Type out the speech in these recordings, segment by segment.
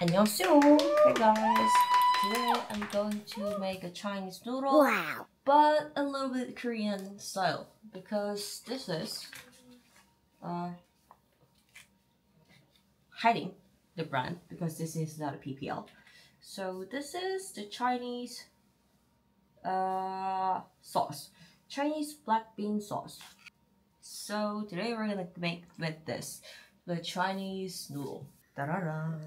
안녕하세요. Hey guys. Today I'm going to make a Chinese noodle, Wow. but a little bit Korean style because this is uh, hiding the brand because this is not a PPL. So this is the Chinese uh, sauce, Chinese black bean sauce. So today we're gonna make with this the Chinese noodle. 따라란.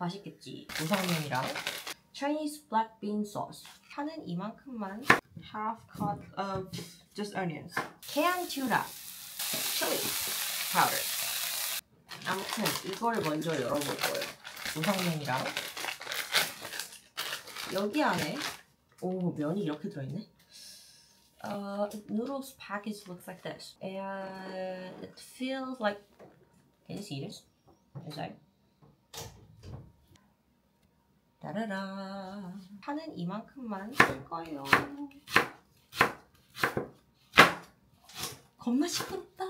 맛있겠지. 우성면이랑 Chinese black bean sauce. 파는 이만큼만 half cup of just onions. canned tuna, chili powder. 아무튼 이거를 먼저 열어볼 거예요. 우성면이랑 여기 안에 오 면이 이렇게 들어있네. Uh, noodles package looks like this, and it feels like. Can you see this inside? 따라라. 파는 이만큼만 쓸 거예요. 겁나 시끄럽다.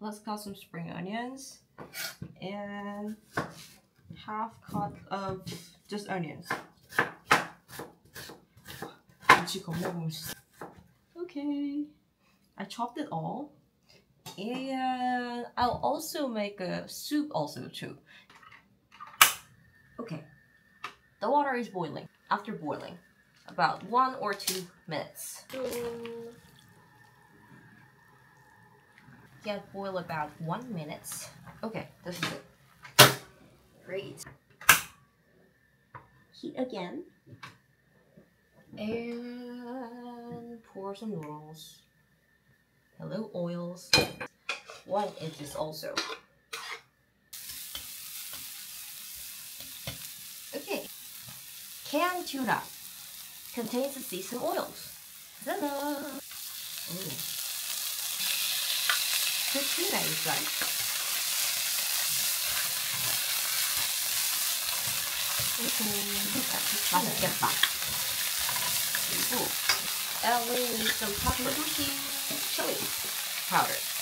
Let's cut some spring onions and half cup of just onions. 김치 겁나 맛있어. Okay. I chopped it all. And I'll also make a soup also too. Okay. The water is boiling. After boiling, about one or two minutes. Yeah, boil about one minute. Okay, this is it. Great. Heat again. And pour some noodles. Hello, oils. One inches also. Okay Canned tuna contains the seasoned oils. Ta-da! Ooh. Good tuna inside. 맛있겠다. 그리고 and we need some paprika chili powder.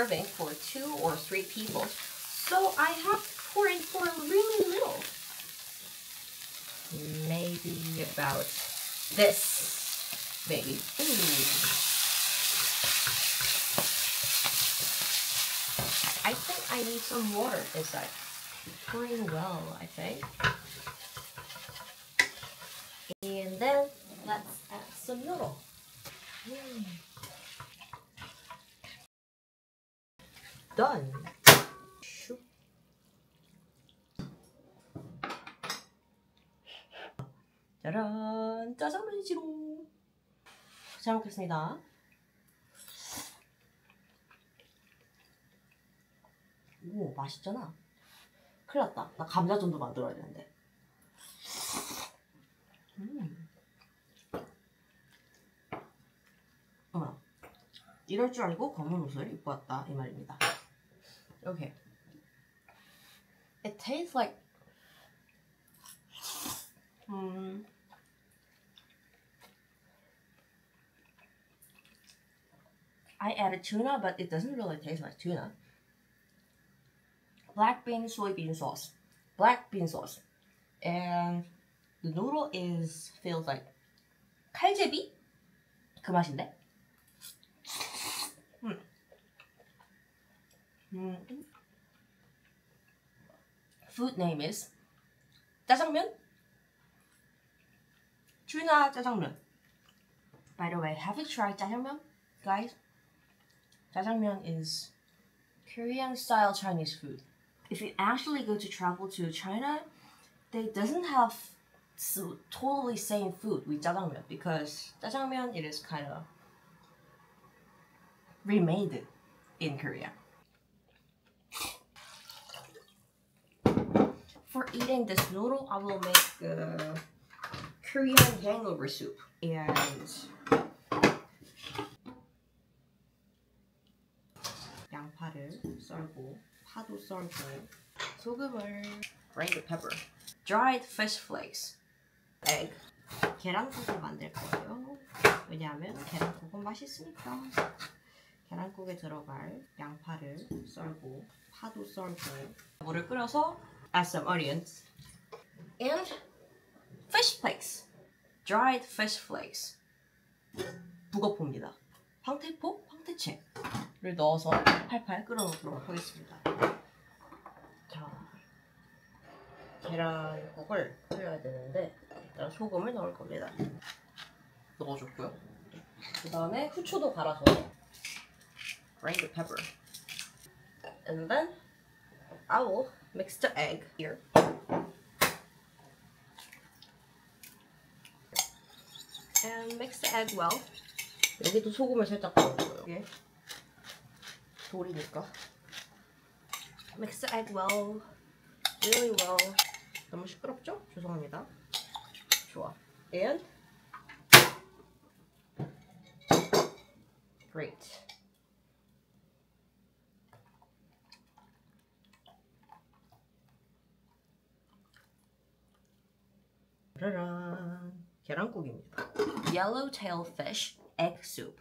Serving for two or three people. So I have to pour in for really little. Maybe about this. Maybe. Ooh. I think I need some water inside. Pouring well, I think. And then let's add some noodle. Mm. Done. 짜란 짜장면이지롱. 잘 먹겠습니다. 오 맛있잖아. 큰일 났다. 나 감자전도 만들어야 되는데. 음. 어머나. 이럴 줄 알고 검은 옷을 입고 왔다 이 말입니다. Okay. It tastes like 음. I added tuna, but it doesn't really taste like tuna. Black bean soybean sauce. Black bean sauce. And the noodle is feels like 칼제비? 그 맛인데? 음. Food name is 짜장면? tuna 짜장면. By the way, have you tried 짜장면, guys? Jajangmyeon is Korean style Chinese food. If you actually go to travel to China, they doesn't have so totally same food with jjajangmyeon because jjajangmyeon it is kind of remade in Korea. For eating this noodle, I will make a Korean hangover soup and 양파 양파를 썰고 파도 썰고 소금을 grated pepper dried fish flakes egg 계란국을 만들 거예요 왜냐하면 계란국은 맛있으니까 계란국에 들어갈 양파를 썰고 파도 썰고 물을 끓여서 add some onions and fish flakes dried fish flakes 북어포입니다 황태포, 황태채를 넣어서 팔팔 끓여놓도록 하겠습니다 자 계란국을 끓여야 되는데 일단 소금을 넣을 겁니다 넣어줬고요 그 다음에 후추도 갈아서 grated pepper. And then I will mix the egg here. And mix the egg well. 여기도 소금을 살짝 넣어줘요. 이게 돌이니까. Mix the egg well. Really well. 너무 시끄럽죠? 죄송합니다. 좋아. And great. 짜라란 계란국입니다. Yellowtail fish egg soup.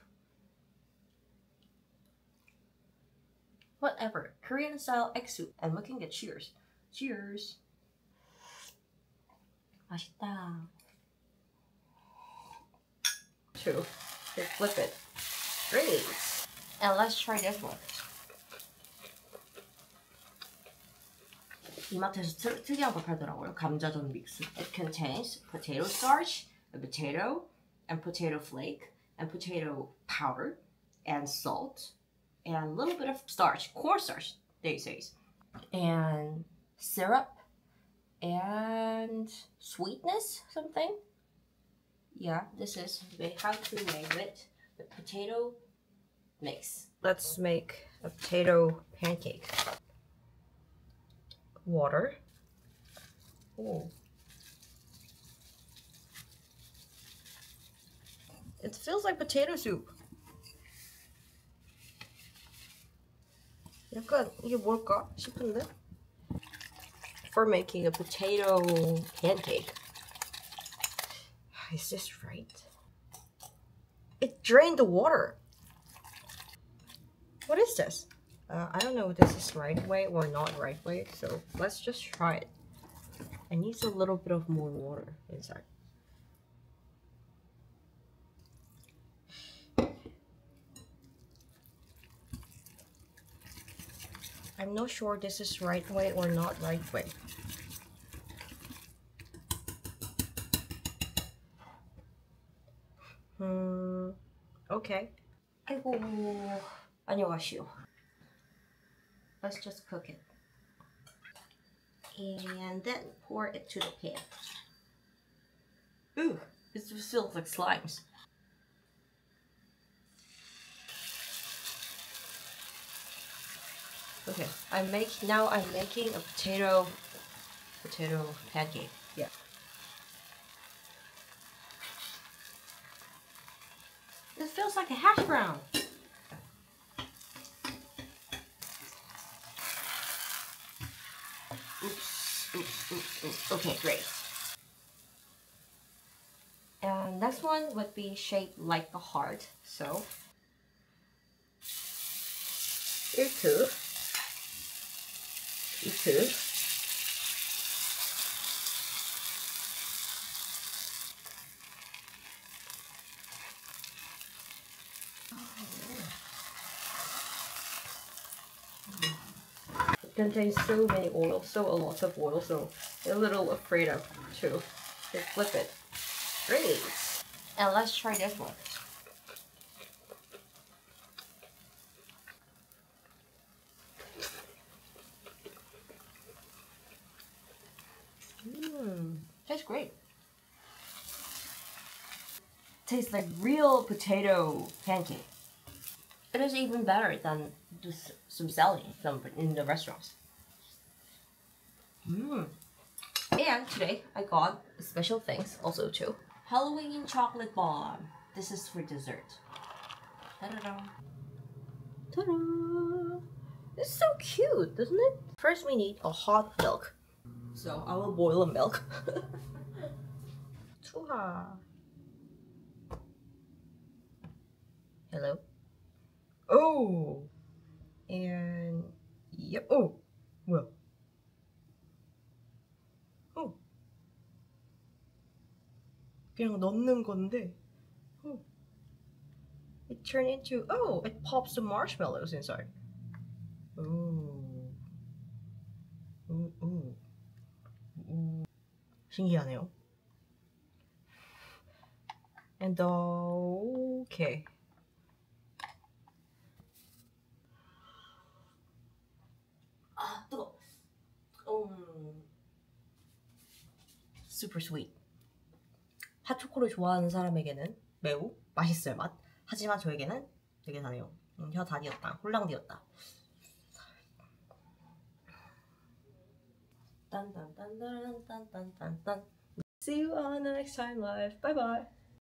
Whatever, Korean style egg soup. And we can get cheers. Cheers. 맛있다. Two. Okay, flip it. Great. And let's try this one. 이마트에서 특, 특이한 거 팔더라고요. 감자전 믹스. It contains potato starch, a potato, and potato flake, and potato powder, and salt, and a little bit of starch, cornstarch, they say, and syrup, and sweetness, something. Yeah, this is how to make it the potato mix. Let's make a potato pancake water. Oh. It feels like potato soup. 약간 이게 뭘까 싶은데? For making a potato pancake. Is this right? It drained the water. What is this? Uh, I don't know if this is right way or not right way, so let's just try it. It needs a little bit of more water inside. I'm not sure this is right way or not right way. Hmm, okay. 아이고, 안녕하시오. Let's just cook it. And then pour it to the pan. Ooh, it feels like slimes. Okay, I'm making now. I'm making a potato potato pancake. Yeah. This feels like a hash brown. Okay, great. And next one would be shaped like a heart. So, here too. Here too. It contains so many oil, so a lot of oil, so a little afraid of to to flip it. Great. And let's try this one. Mmm, tastes great. Tastes like real potato pancake. It is even better than just some selling some in the restaurants. Mmm. And today I got special things also too. Halloween chocolate bomb. This is for dessert. Ta-da-da. Ta-da! It's so cute, doesn't it? First, we need a hot milk. So I will boil the milk. Tuha. Hello. Oh. And yep. Oh. Well. Oh. 그냥 넣는 건데. Oh. It turned into oh, it pops the marshmallows inside. Ooh. Ooh, ooh. 오, 신기하네요. And okay. super sweet. 핫초코를 좋아하는 사람에게는 매우 맛있을 맛. 하지만 저에게는 되게 다네요. 음, 혀 다디었다. 홀랑디었다. 딴딴딴딴딴딴딴. See you on the next time live. Bye bye.